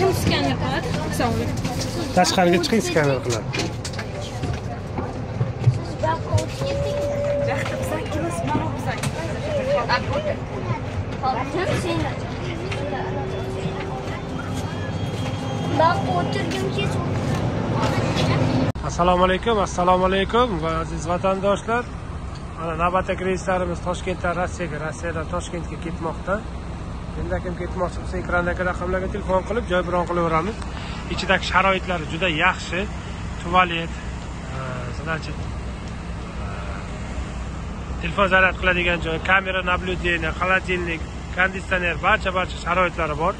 kim skaner qiladi? Hisobni tashqariga chiqing skaner qiladi. Assalomu alaykum assalomu alaykum va aziz vatandoshlar. Mana navbatdagi reyslarimiz toshkentdan rossiyaga rossiyadan toshkentga ketmoqda. Endi kim ketmoqchi bo'lsa ekrandagi raqamlarga telefon qilib joy bron qilaveramiz. Ichidagi sharoitlari juda yaxshi. Tualet e, значит e, telefon zaryad qiladigan joy kamera наблюдения холодильник konditsioner barcha barcha sharoitlari bor.